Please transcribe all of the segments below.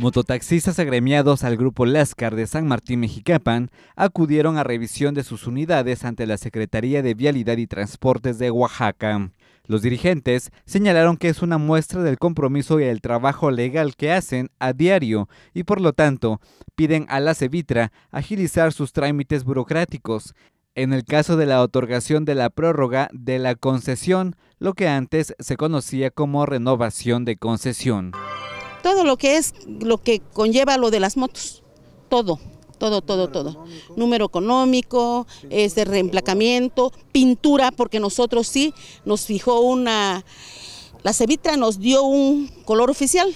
Mototaxistas agremiados al grupo Lascar de San Martín Mexicapan acudieron a revisión de sus unidades ante la Secretaría de Vialidad y Transportes de Oaxaca. Los dirigentes señalaron que es una muestra del compromiso y el trabajo legal que hacen a diario y por lo tanto piden a la Cevitra agilizar sus trámites burocráticos. En el caso de la otorgación de la prórroga de la concesión, lo que antes se conocía como renovación de concesión todo lo que es, lo que conlleva lo de las motos, todo, todo, todo, todo. Número económico, es de reemplacamiento, pintura, porque nosotros sí nos fijó una, la Cevitra nos dio un color oficial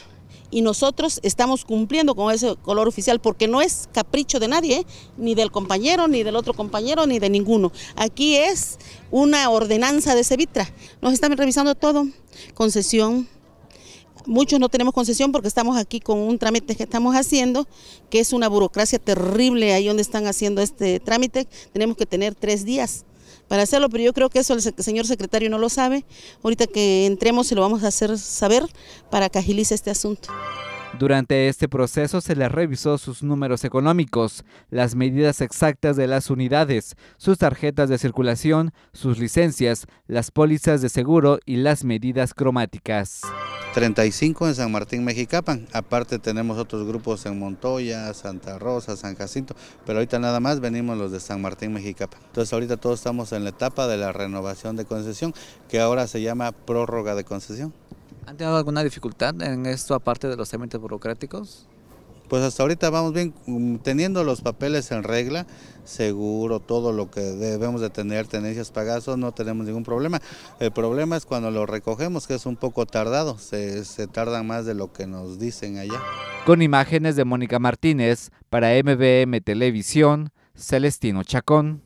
y nosotros estamos cumpliendo con ese color oficial porque no es capricho de nadie, ¿eh? ni del compañero, ni del otro compañero, ni de ninguno. Aquí es una ordenanza de Cevitra. Nos están revisando todo, concesión, Muchos no tenemos concesión porque estamos aquí con un trámite que estamos haciendo, que es una burocracia terrible ahí donde están haciendo este trámite. Tenemos que tener tres días para hacerlo, pero yo creo que eso el señor secretario no lo sabe. Ahorita que entremos se lo vamos a hacer saber para que agilice este asunto. Durante este proceso se les revisó sus números económicos, las medidas exactas de las unidades, sus tarjetas de circulación, sus licencias, las pólizas de seguro y las medidas cromáticas. 35 en San Martín Mexicapan, aparte tenemos otros grupos en Montoya, Santa Rosa, San Jacinto, pero ahorita nada más venimos los de San Martín Mexicapan. Entonces ahorita todos estamos en la etapa de la renovación de concesión, que ahora se llama prórroga de concesión. ¿Han tenido alguna dificultad en esto aparte de los trámites burocráticos? Pues hasta ahorita vamos bien, mm, teniendo los papeles en regla, seguro, todo lo que debemos de tener, tenencias pagadas, no tenemos ningún problema. El problema es cuando lo recogemos, que es un poco tardado, se, se tardan más de lo que nos dicen allá. Con imágenes de Mónica Martínez, para MBM Televisión, Celestino Chacón.